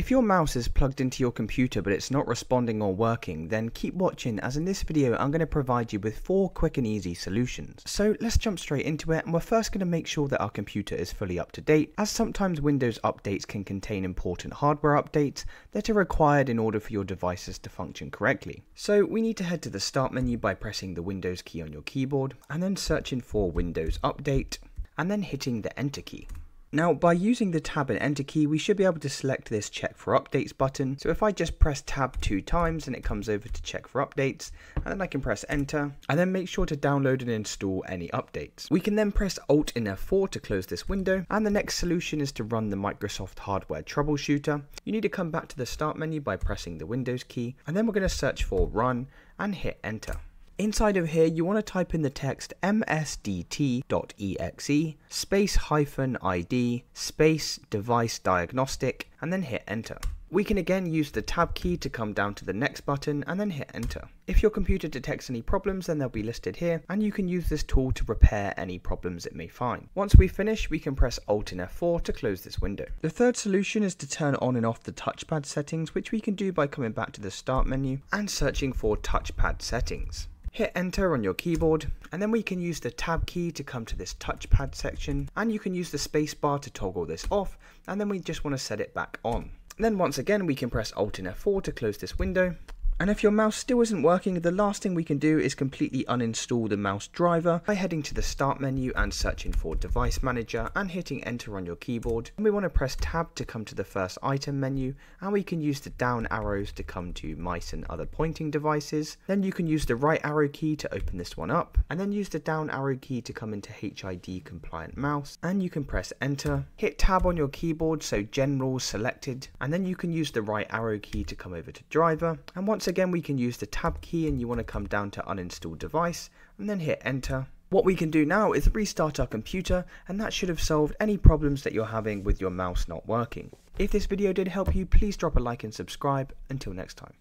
If your mouse is plugged into your computer but it's not responding or working, then keep watching as in this video I'm going to provide you with 4 quick and easy solutions. So let's jump straight into it and we're first going to make sure that our computer is fully up to date as sometimes Windows updates can contain important hardware updates that are required in order for your devices to function correctly. So we need to head to the start menu by pressing the Windows key on your keyboard and then searching for Windows Update and then hitting the enter key. Now by using the tab and enter key we should be able to select this check for updates button. So if I just press tab two times and it comes over to check for updates and then I can press enter and then make sure to download and install any updates. We can then press alt in F4 to close this window and the next solution is to run the Microsoft hardware troubleshooter. You need to come back to the start menu by pressing the Windows key and then we're going to search for run and hit enter. Inside of here, you want to type in the text msdt.exe space hyphen id space device diagnostic and then hit enter. We can again use the tab key to come down to the next button and then hit enter. If your computer detects any problems then they'll be listed here and you can use this tool to repair any problems it may find. Once we finish we can press Alt and F4 to close this window. The third solution is to turn on and off the touchpad settings which we can do by coming back to the start menu and searching for touchpad settings. Hit enter on your keyboard and then we can use the tab key to come to this touchpad section and you can use the spacebar to toggle this off and then we just want to set it back on. Then once again we can press Alt and F4 to close this window and if your mouse still isn't working, the last thing we can do is completely uninstall the mouse driver by heading to the start menu and searching for device manager and hitting enter on your keyboard. And we want to press tab to come to the first item menu and we can use the down arrows to come to mice and other pointing devices. Then you can use the right arrow key to open this one up and then use the down arrow key to come into HID compliant mouse and you can press enter. Hit tab on your keyboard so general selected and then you can use the right arrow key to come over to driver and once again we can use the tab key and you want to come down to uninstall device and then hit enter. What we can do now is restart our computer and that should have solved any problems that you're having with your mouse not working. If this video did help you, please drop a like and subscribe. Until next time.